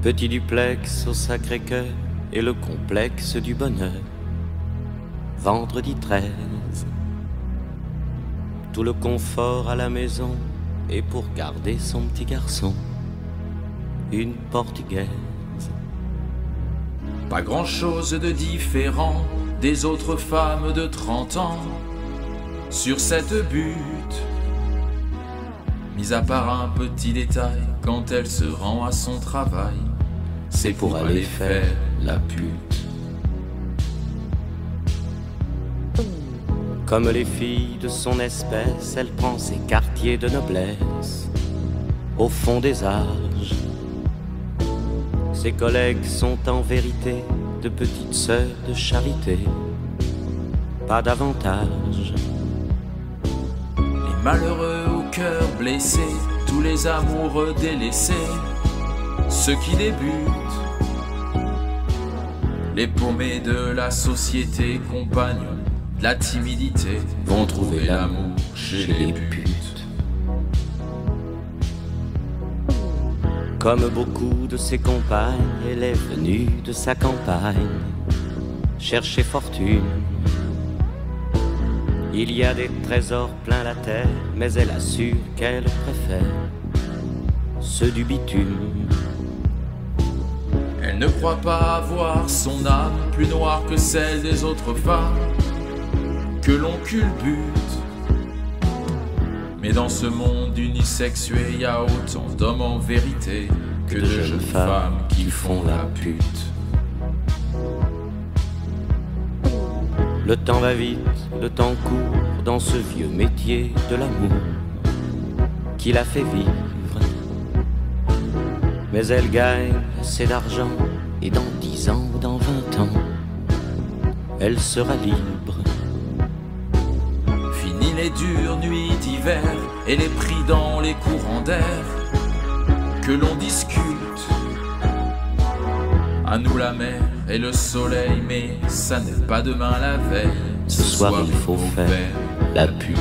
Petit duplex au Sacré-Cœur et le complexe du bonheur. Vendredi 13. Tout le confort à la maison et pour garder son petit garçon, une portugaise. Pas grand chose de différent des autres femmes de 30 ans sur cette butte. Mis à part un petit détail, quand elle se rend à son travail, c'est pour, aller faire la pute. Comme les filles de son espèce, elle prend ses quartiers de noblesse au fond des âges. Ses collègues sont en vérité de petites sœurs de charité, pas davantage. Les malheureux au cœur blessé, tous les amoureux délaissés, ceux qui débutent, les paumés de la société, compagnons de la timidité, vont trouver l'amour chez les putes. Comme beaucoup de ses compagnes, elle est venue de sa campagne chercher fortune. Il y a des trésors plein la terre, mais elle assure qu'elle préfère ceux du bitume. Elle ne croit pas avoir son âme plus noire que celle des autres femmes que l'on culbute. Mais dans ce monde unisexué, il y a autant d'hommes en vérité que de jeunes femmes qui font la pute. Le temps va vite, le temps court dans ce vieux métier de l'amour qui la fait vivre. Mais elle gagne assez d'argent et dans dix ans ou dans vingt ans, elle sera libre. Fini les dures nuits d'hiver et les prix dans les courants d'air que l'on discute. À nous la mer et le soleil, mais ça n'est pas demain la veille. Ce soir, il faut faire la pute.